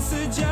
Xin.